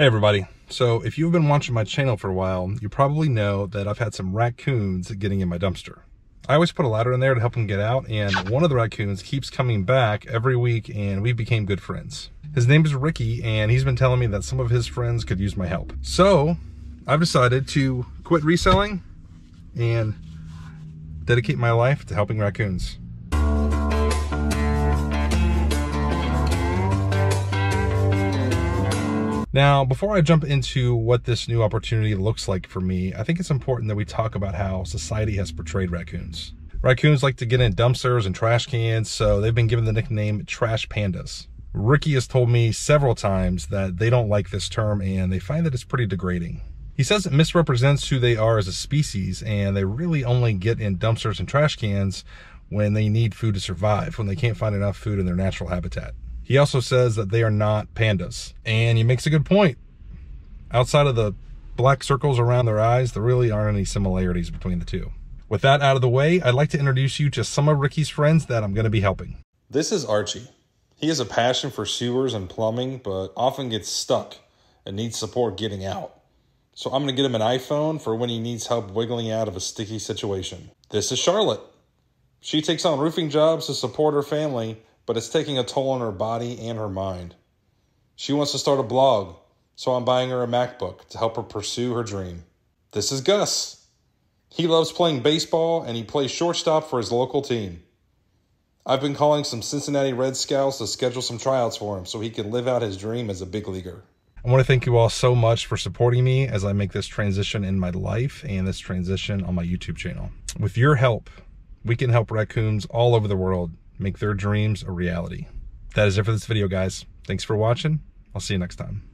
Hey everybody. So if you've been watching my channel for a while, you probably know that I've had some raccoons getting in my dumpster. I always put a ladder in there to help them get out, and one of the raccoons keeps coming back every week, and we became good friends. His name is Ricky, and he's been telling me that some of his friends could use my help. So I've decided to quit reselling and dedicate my life to helping raccoons. Now, before I jump into what this new opportunity looks like for me, I think it's important that we talk about how society has portrayed raccoons. Raccoons like to get in dumpsters and trash cans, so they've been given the nickname trash pandas. Ricky has told me several times that they don't like this term and they find that it's pretty degrading. He says it misrepresents who they are as a species and they really only get in dumpsters and trash cans when they need food to survive, when they can't find enough food in their natural habitat. He also says that they are not pandas. And he makes a good point. Outside of the black circles around their eyes, there really aren't any similarities between the two. With that out of the way, I'd like to introduce you to some of Ricky's friends that I'm going to be helping. This is Archie. He has a passion for sewers and plumbing, but often gets stuck and needs support getting out. So I'm going to get him an iPhone for when he needs help wiggling out of a sticky situation. This is Charlotte. She takes on roofing jobs to support her family but it's taking a toll on her body and her mind. She wants to start a blog, so I'm buying her a MacBook to help her pursue her dream. This is Gus. He loves playing baseball and he plays shortstop for his local team. I've been calling some Cincinnati Reds Scouts to schedule some tryouts for him so he can live out his dream as a big leaguer. I want to thank you all so much for supporting me as I make this transition in my life and this transition on my YouTube channel. With your help, we can help raccoons all over the world make their dreams a reality. That is it for this video, guys. Thanks for watching. I'll see you next time.